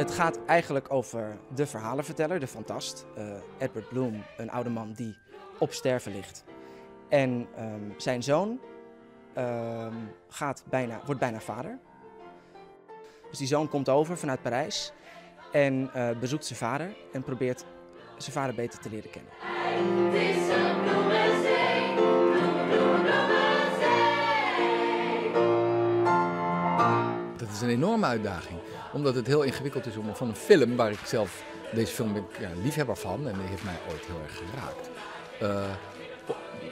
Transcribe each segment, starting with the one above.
Het gaat eigenlijk over de verhalenverteller, de fantast, uh, Edward Bloom, een oude man die op sterven ligt. En um, zijn zoon um, gaat bijna, wordt bijna vader. Dus die zoon komt over vanuit Parijs en uh, bezoekt zijn vader en probeert zijn vader beter te leren kennen. Dat is een enorme uitdaging, omdat het heel ingewikkeld is om van een film waar ik zelf, deze film ja, liefhebber van en die heeft mij ooit heel erg geraakt. Uh,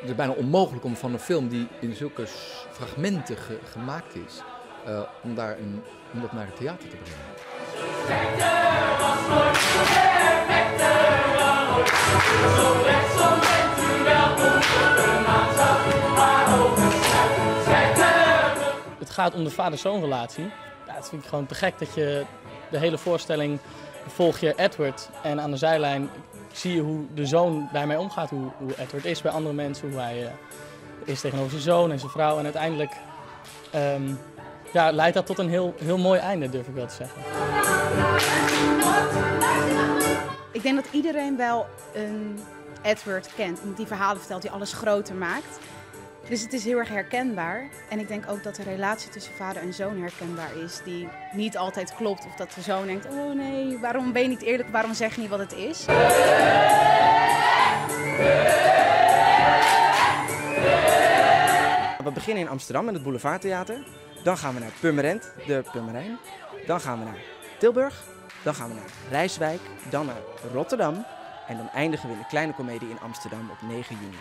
het is bijna onmogelijk om van een film die in zulke fragmenten ge gemaakt is, uh, om, daar een, om dat naar het theater te brengen. Het gaat om de vader-zoon relatie. Dat vind ik gewoon te gek dat je de hele voorstelling volg je Edward en aan de zijlijn zie je hoe de zoon daarmee omgaat, hoe, hoe Edward is bij andere mensen, hoe hij uh, is tegenover zijn zoon en zijn vrouw. En uiteindelijk um, ja, leidt dat tot een heel, heel mooi einde, durf ik wel te zeggen. Ik denk dat iedereen wel een Edward kent, die verhalen vertelt, die alles groter maakt. Dus het is heel erg herkenbaar. En ik denk ook dat de relatie tussen vader en zoon herkenbaar is. Die niet altijd klopt. Of dat de zoon denkt, oh nee, waarom ben je niet eerlijk? Waarom zeg je niet wat het is? We beginnen in Amsterdam in het Boulevardtheater. Dan gaan we naar Purmerend, de Purmerijn. Dan gaan we naar Tilburg. Dan gaan we naar Rijswijk. Dan naar Rotterdam. En dan eindigen we in de kleine komedie in Amsterdam op 9 juni.